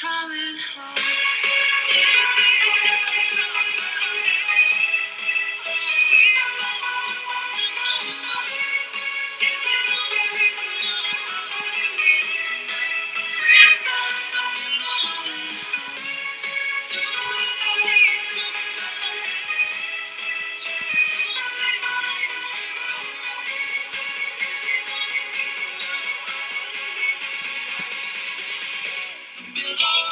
coming home. It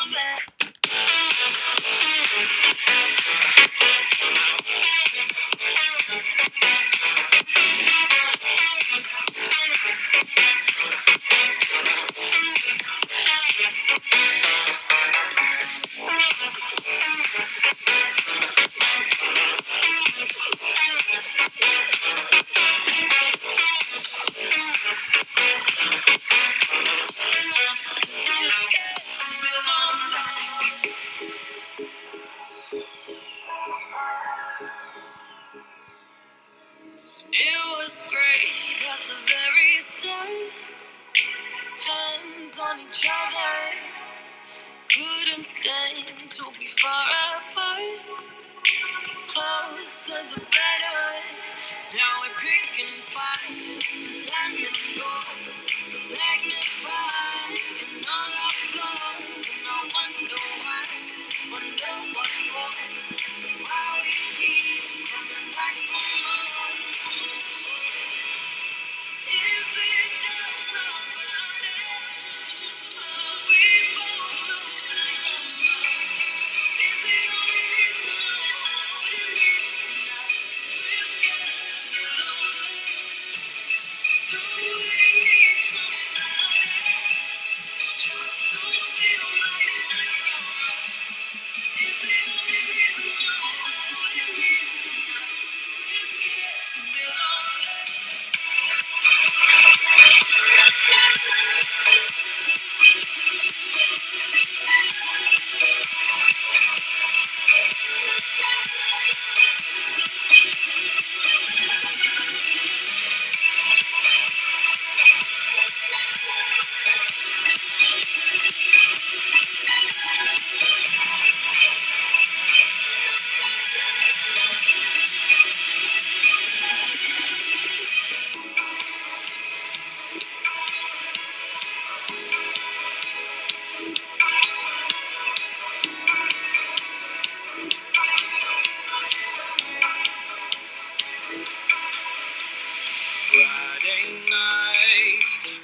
each other. Couldn't stand to be far apart. Closer the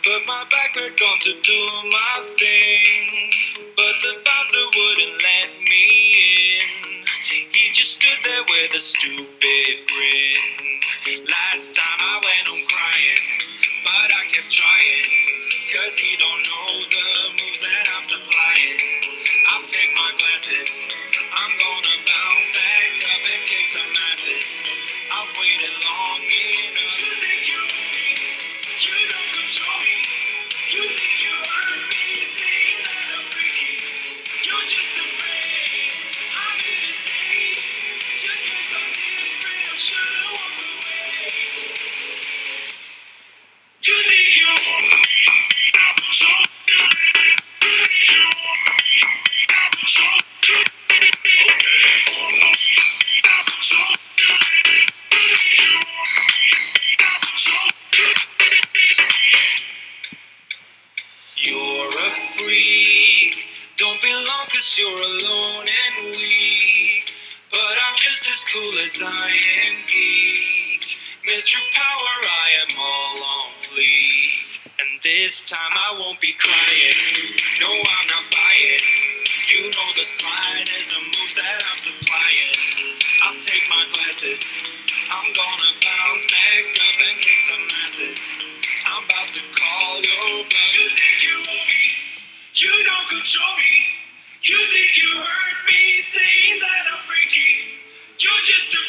put my backpack on to do my thing, but the bouncer wouldn't let me in. He just stood there with a stupid grin. Last time I went home crying, but I kept trying, cause he don't know the moves that I'm supplying. I'll take my glasses, This time I won't be crying. No, I'm not buying. You know the slide is the moves that I'm supplying. I'll take my glasses. I'm gonna bounce back up and kick some asses. I'm about to call your bluff. You think you own me? You don't control me. You think you hurt me saying that I'm freaky? You're just a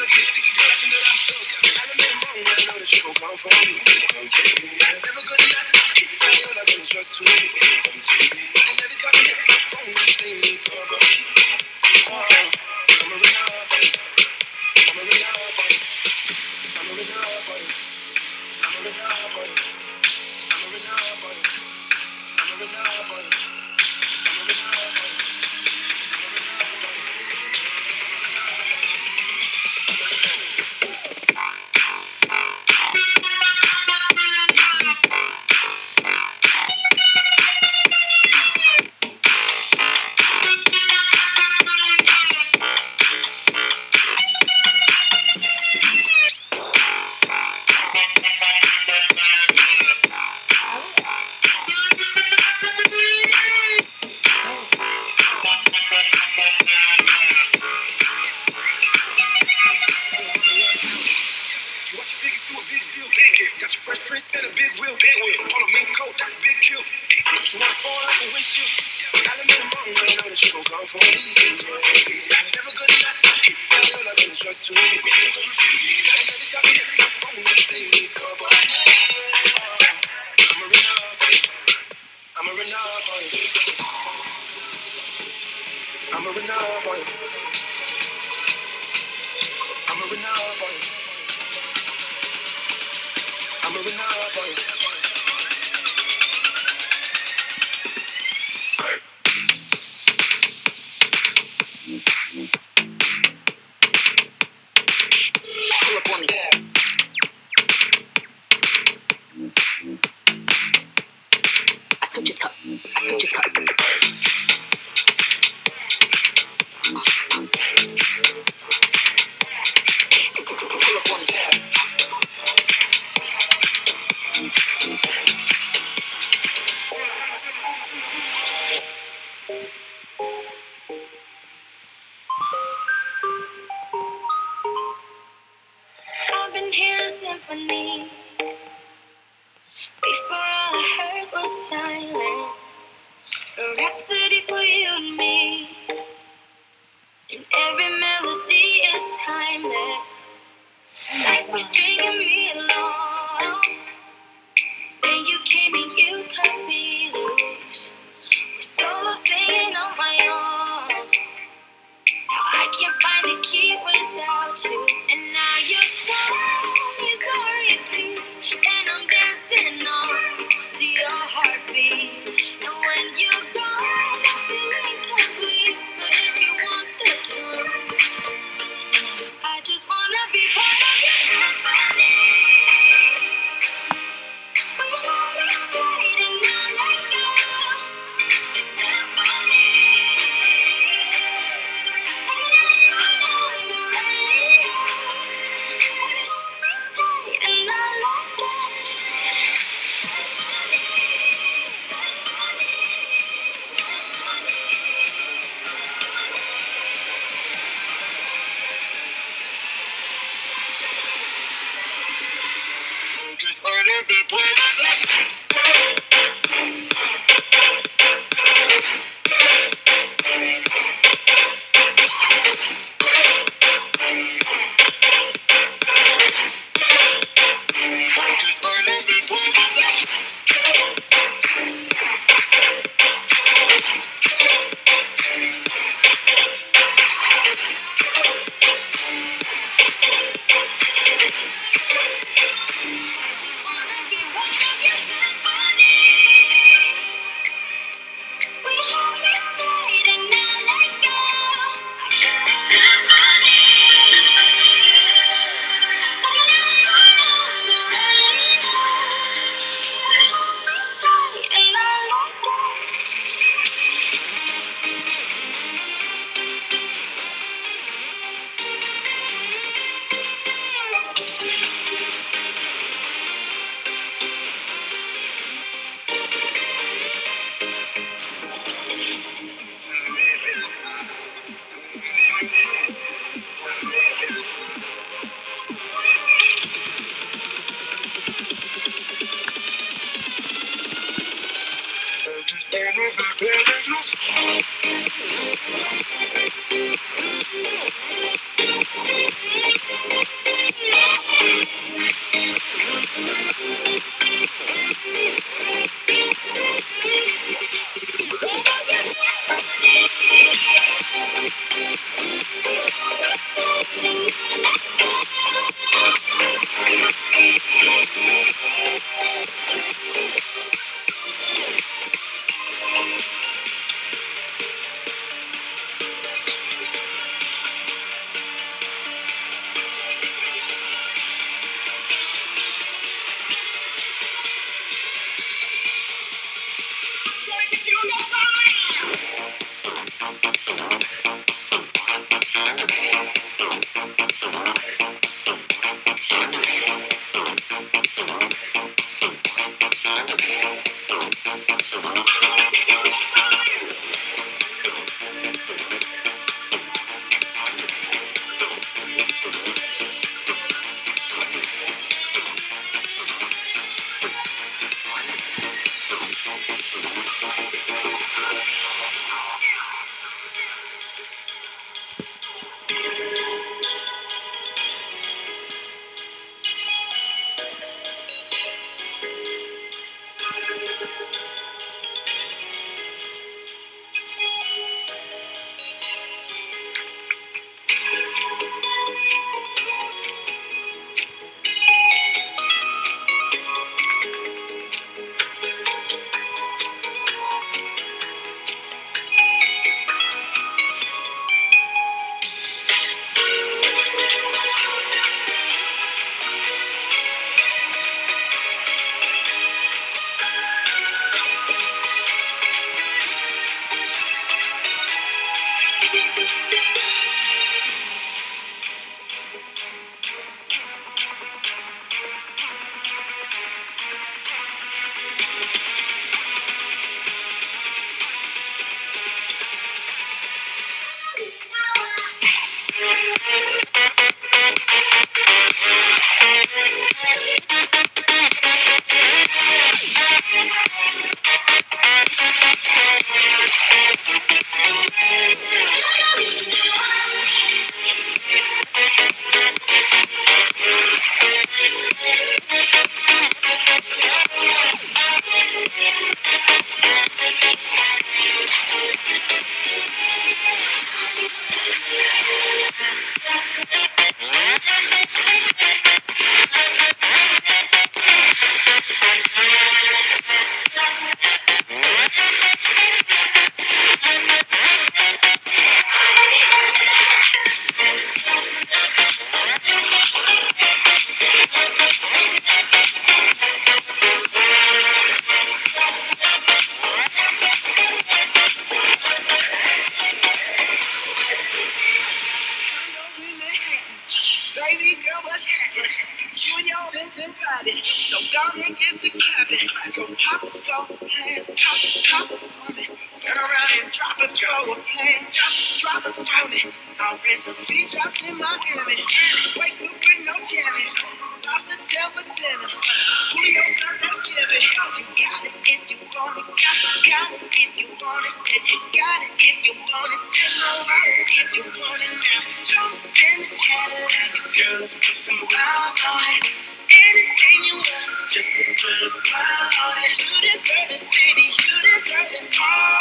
Come to Switch your top. I switch your Thank you. Got, it if you want it. Said you got it if you want it. Take no right if you want it now. Jump in the Cadillac, girls, put some miles on it. Anything you want, just to put a smile on it. You deserve it, baby. You deserve it all.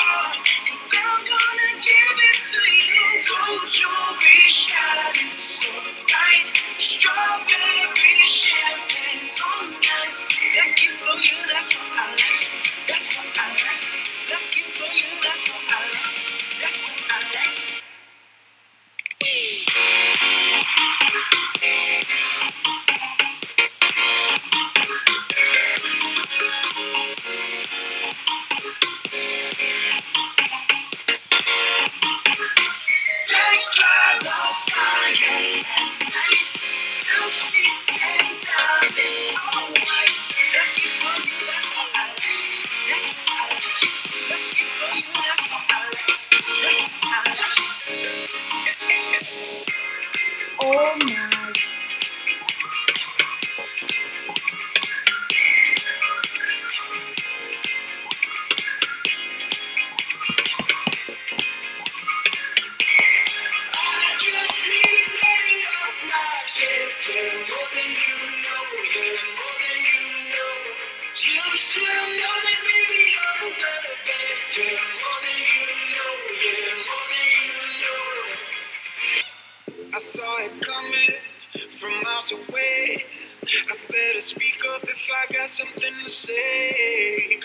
Toma.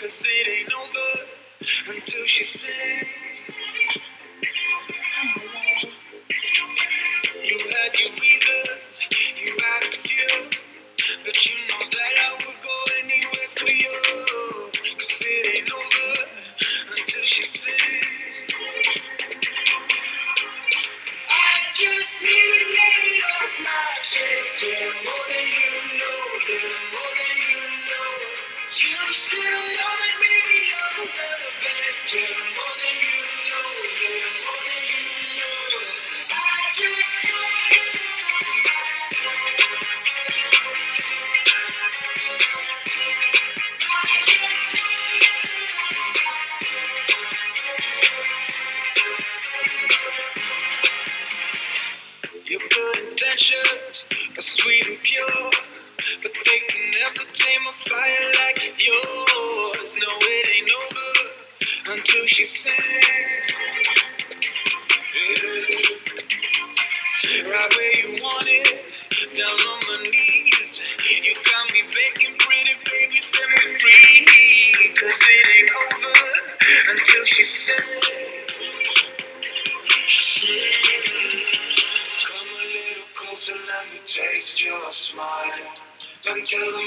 Cause it ain't over until she sings. Until